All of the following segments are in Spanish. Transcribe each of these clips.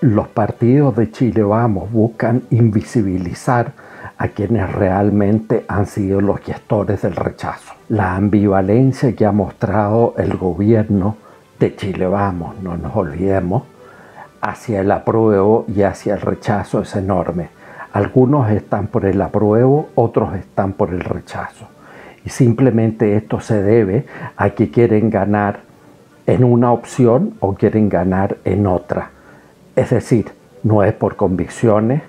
los partidos de Chile Vamos buscan invisibilizar a quienes realmente han sido los gestores del rechazo. La ambivalencia que ha mostrado el gobierno de Chile Vamos, no nos olvidemos, hacia el apruebo y hacia el rechazo es enorme. Algunos están por el apruebo, otros están por el rechazo. Y simplemente esto se debe a que quieren ganar en una opción o quieren ganar en otra. Es decir, no es por convicciones,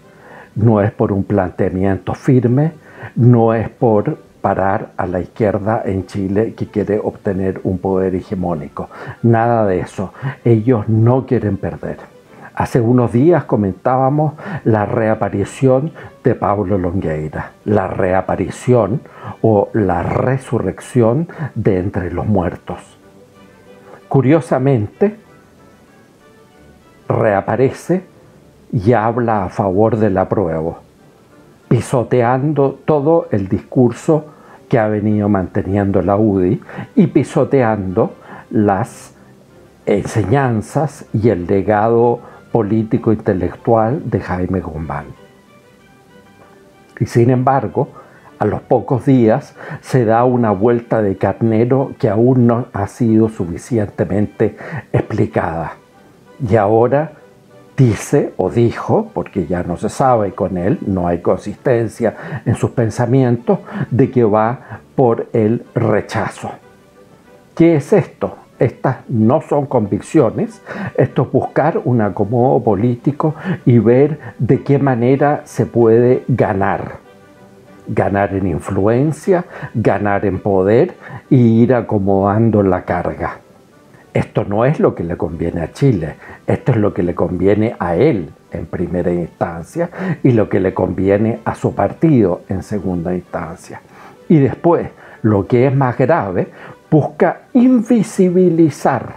no es por un planteamiento firme, no es por parar a la izquierda en Chile que quiere obtener un poder hegemónico. Nada de eso. Ellos no quieren perder. Hace unos días comentábamos la reaparición de Pablo Longueira, la reaparición o la resurrección de entre los muertos. Curiosamente, reaparece y habla a favor del apruebo, pisoteando todo el discurso que ha venido manteniendo la UDI y pisoteando las enseñanzas y el legado político intelectual de Jaime Guzmán. Y sin embargo, a los pocos días se da una vuelta de carnero que aún no ha sido suficientemente explicada. Y ahora dice o dijo, porque ya no se sabe con él, no hay consistencia en sus pensamientos, de que va por el rechazo. ¿Qué es esto? Estas no son convicciones, esto es buscar un acomodo político y ver de qué manera se puede ganar. Ganar en influencia, ganar en poder e ir acomodando la carga. Esto no es lo que le conviene a Chile, esto es lo que le conviene a él en primera instancia y lo que le conviene a su partido en segunda instancia. Y después, lo que es más grave, busca invisibilizar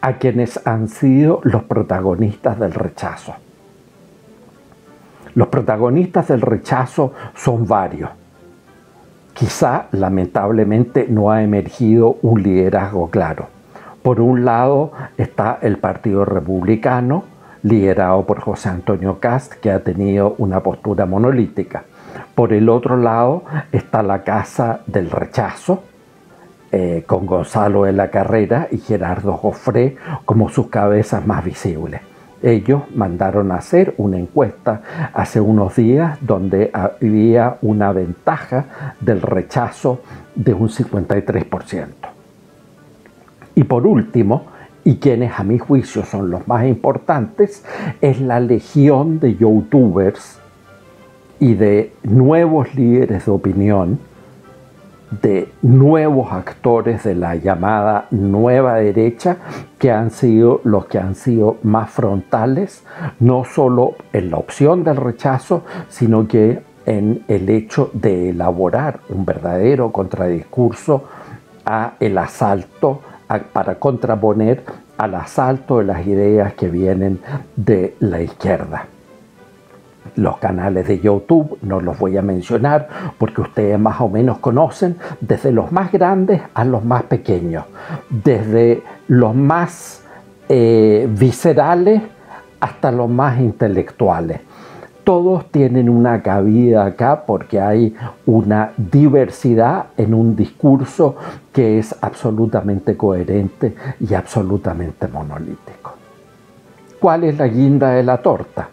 a quienes han sido los protagonistas del rechazo. Los protagonistas del rechazo son varios. Quizá, lamentablemente, no ha emergido un liderazgo claro. Por un lado está el Partido Republicano, liderado por José Antonio Cast, que ha tenido una postura monolítica. Por el otro lado está la Casa del Rechazo, eh, con Gonzalo de la Carrera y Gerardo Joffre como sus cabezas más visibles. Ellos mandaron a hacer una encuesta hace unos días donde había una ventaja del rechazo de un 53%. Y por último, y quienes a mi juicio son los más importantes, es la legión de youtubers y de nuevos líderes de opinión de nuevos actores de la llamada nueva derecha que han sido los que han sido más frontales, no solo en la opción del rechazo, sino que en el hecho de elaborar un verdadero contradiscurso a el asalto para contraponer al asalto de las ideas que vienen de la izquierda. Los canales de YouTube no los voy a mencionar porque ustedes más o menos conocen desde los más grandes a los más pequeños, desde los más eh, viscerales hasta los más intelectuales. Todos tienen una cabida acá porque hay una diversidad en un discurso que es absolutamente coherente y absolutamente monolítico. ¿Cuál es la guinda de la torta?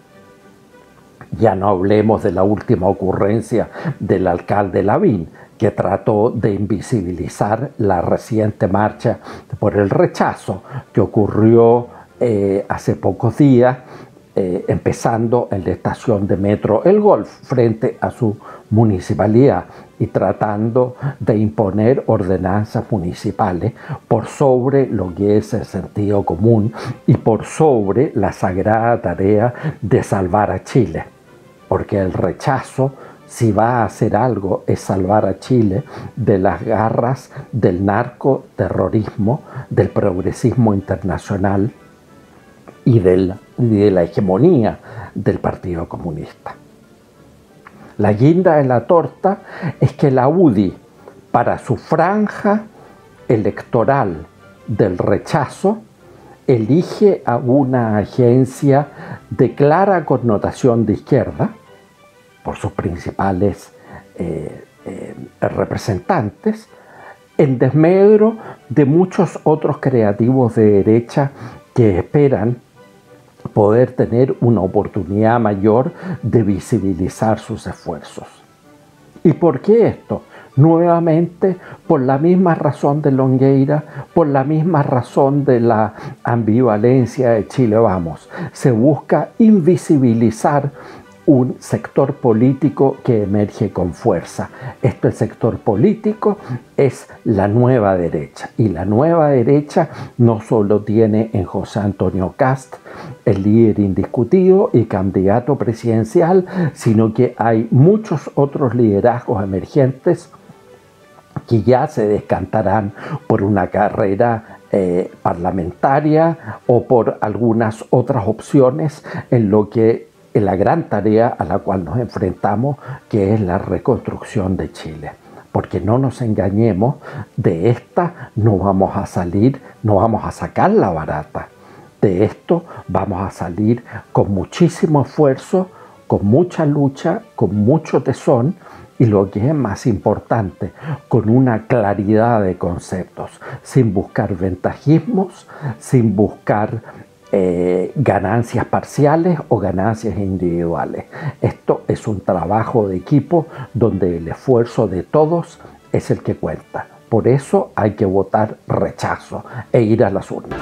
Ya no hablemos de la última ocurrencia del alcalde Lavín, que trató de invisibilizar la reciente marcha por el rechazo que ocurrió eh, hace pocos días, eh, empezando en la estación de metro El Golf, frente a su municipalidad y tratando de imponer ordenanzas municipales por sobre lo que es el sentido común y por sobre la sagrada tarea de salvar a Chile porque el rechazo, si va a hacer algo, es salvar a Chile de las garras del narcoterrorismo, del progresismo internacional y, de la hegemonía del Partido Comunista. La guinda de la torta es que la UDI, para su franja electoral del rechazo, elige a una agencia de clara connotación de izquierda, por sus principales eh, eh, representantes, en desmedro de muchos otros creativos de derecha que esperan poder tener una oportunidad mayor de visibilizar sus esfuerzos. ¿Y por qué esto? Nuevamente, por la misma razón de Longueira, por la misma razón de la ambivalencia de Chile Vamos, se busca invisibilizar un sector político que emerge con fuerza. Este sector político es la nueva derecha y la nueva derecha no solo tiene en José Antonio Cast el líder indiscutido y candidato presidencial, sino que hay muchos otros liderazgos emergentes que ya se descantarán por una carrera eh, parlamentaria o por algunas otras opciones en lo que en la gran tarea a la cual nos enfrentamos, que es la reconstrucción de Chile. Porque no nos engañemos, de esta no vamos a salir, no vamos a sacar la barata. De esto vamos a salir con muchísimo esfuerzo, con mucha lucha, con mucho tesón y lo que es más importante, con una claridad de conceptos, sin buscar ventajismos, sin buscar eh, ganancias parciales o ganancias individuales. Esto es un trabajo de equipo donde el esfuerzo de todos es el que cuenta. Por eso hay que votar rechazo e ir a las urnas.